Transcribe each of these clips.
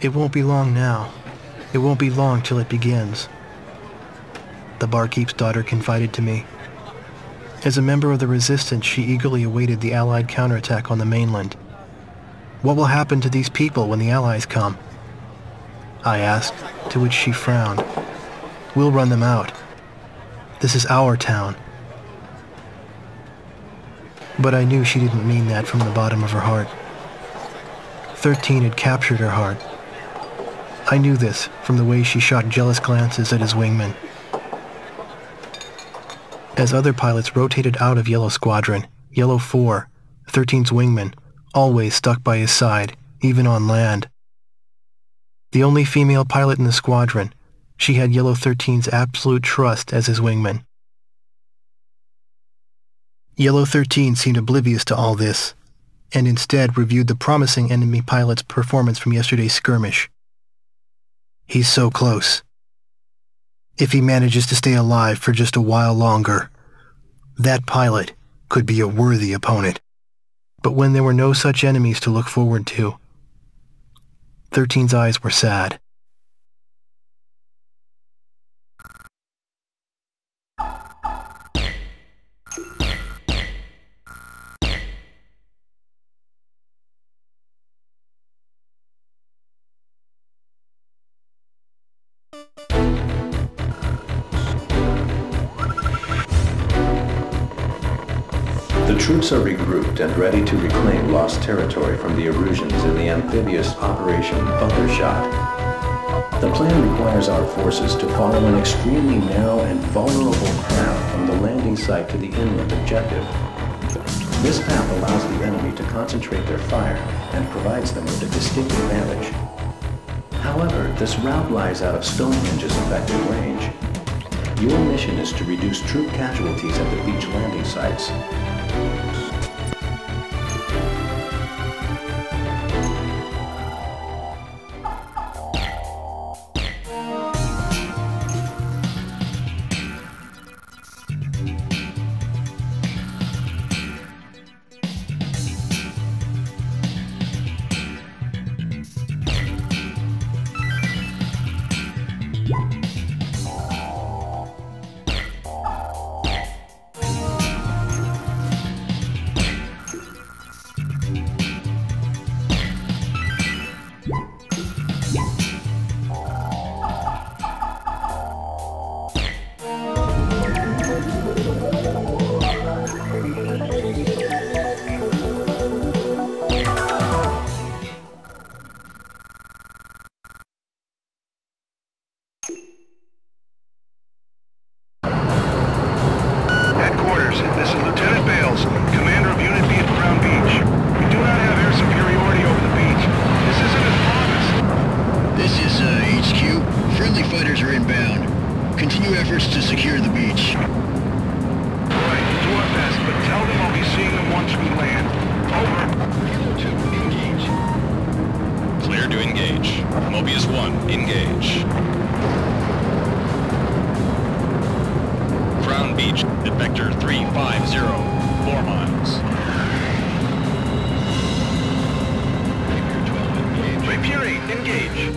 It won't be long now. It won't be long till it begins. The barkeep's daughter confided to me. As a member of the resistance, she eagerly awaited the Allied counterattack on the mainland. What will happen to these people when the Allies come? I asked, to which she frowned. We'll run them out. This is our town. But I knew she didn't mean that from the bottom of her heart. Thirteen had captured her heart. I knew this from the way she shot jealous glances at his wingman. As other pilots rotated out of Yellow Squadron, Yellow 4, 13's wingman, always stuck by his side, even on land. The only female pilot in the squadron, she had Yellow 13's absolute trust as his wingman. Yellow 13 seemed oblivious to all this, and instead reviewed the promising enemy pilot's performance from yesterday's skirmish. He's so close. If he manages to stay alive for just a while longer, that pilot could be a worthy opponent. But when there were no such enemies to look forward to, 13's eyes were sad. Troops are regrouped and ready to reclaim lost territory from the Erusians in the amphibious Operation Bunker Shot. The plan requires our forces to follow an extremely narrow and vulnerable path from the landing site to the inland objective. This path allows the enemy to concentrate their fire and provides them with a distinct advantage. However, this route lies out of Stonehenge's effective range. Your mission is to reduce troop casualties at the beach landing sites Headquarters, Mobius 1, engage. Crown Beach vector 350, 4 miles. Rapier 8, engage.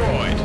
destroyed.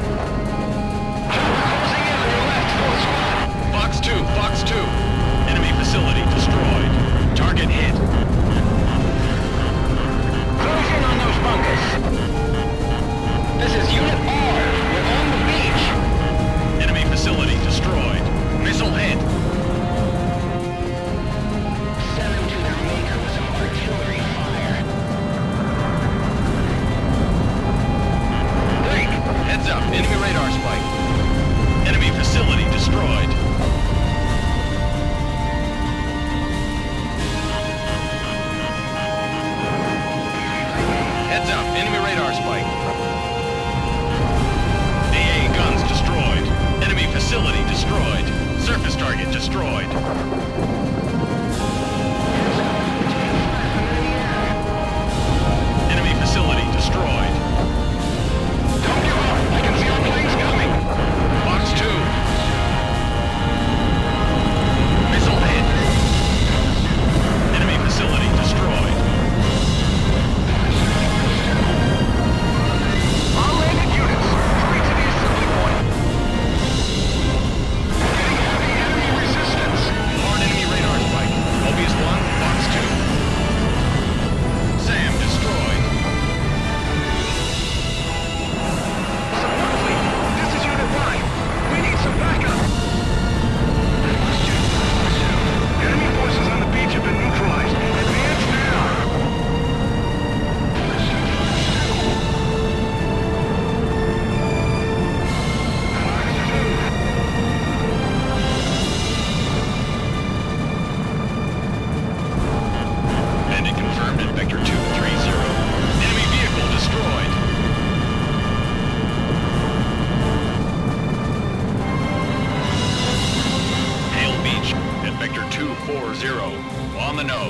destroyed.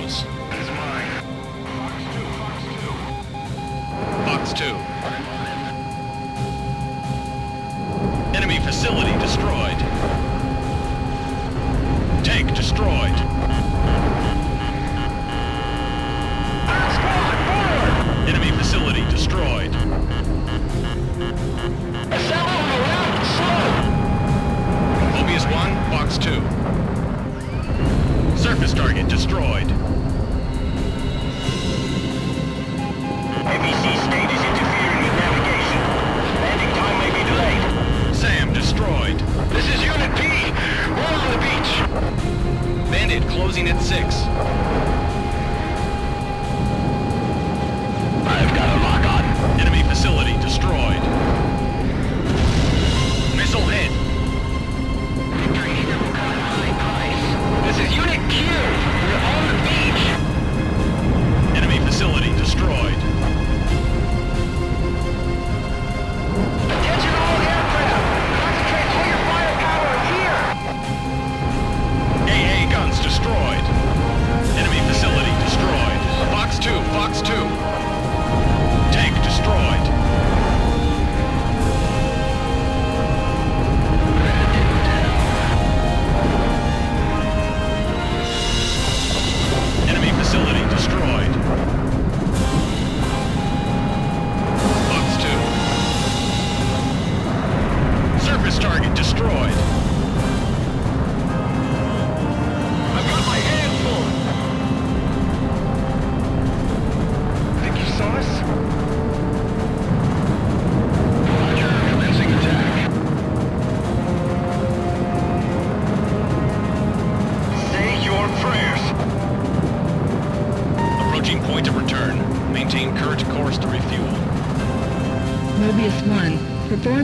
Cardinals.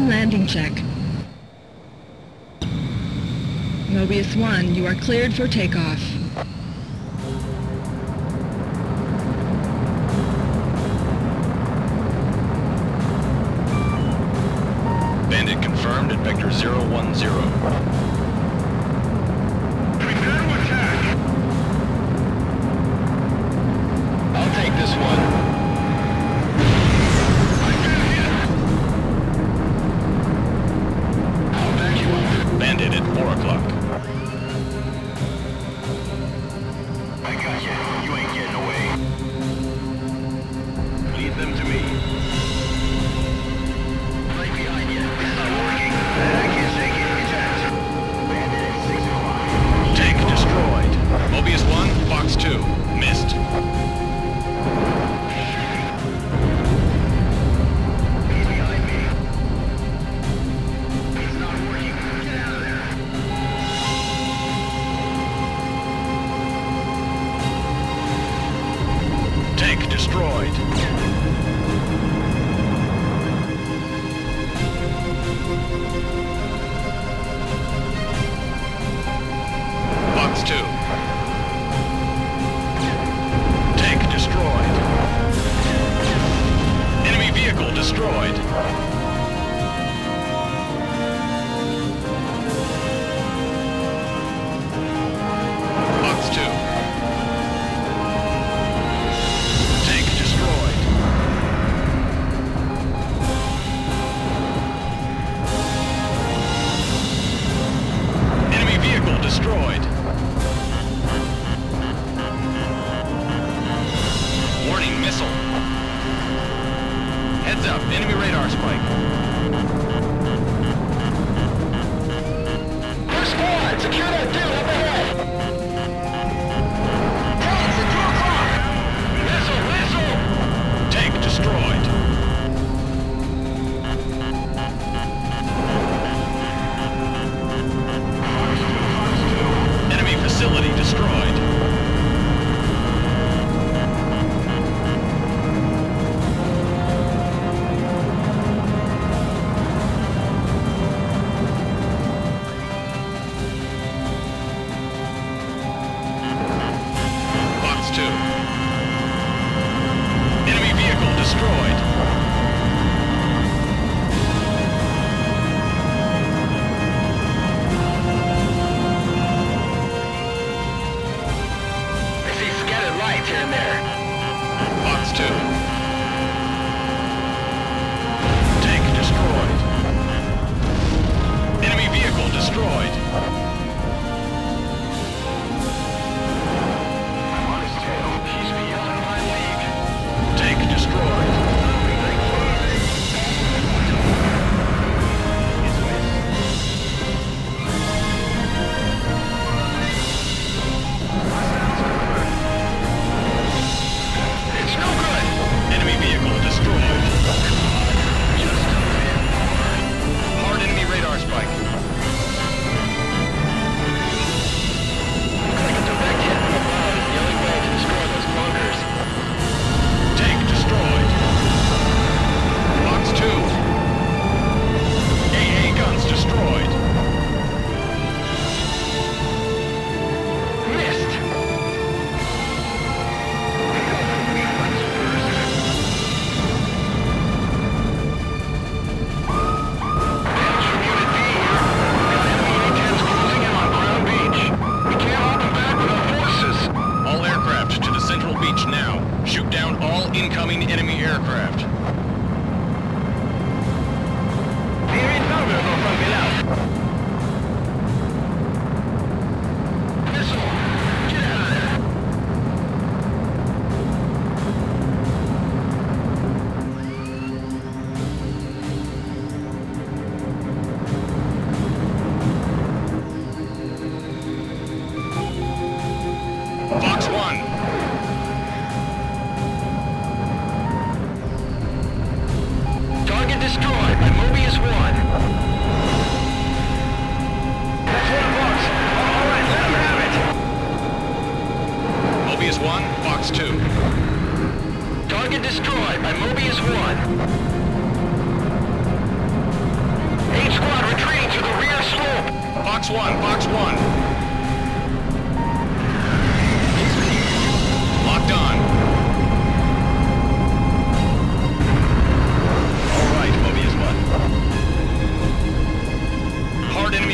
Open landing check. Mobius 1, you are cleared for takeoff. Bandit confirmed at Vector 010.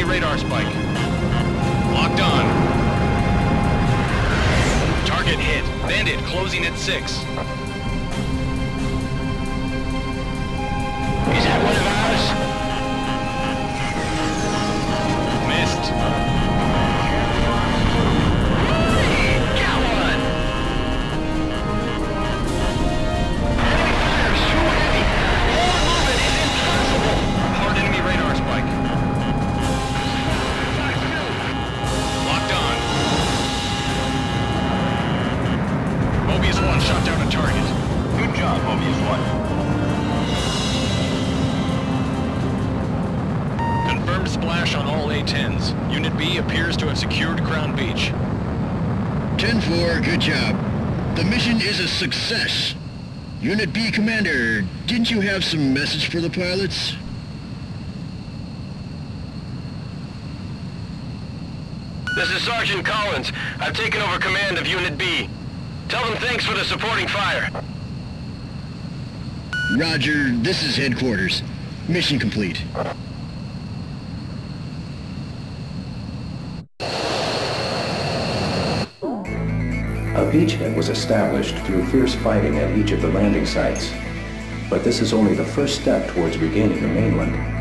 radar spike. Locked on. Target hit. Bandit closing at 6. The mission is a success. Unit B Commander, didn't you have some message for the pilots? This is Sergeant Collins. I've taken over command of Unit B. Tell them thanks for the supporting fire. Roger, this is headquarters. Mission complete. beachhead was established through fierce fighting at each of the landing sites, but this is only the first step towards regaining the mainland.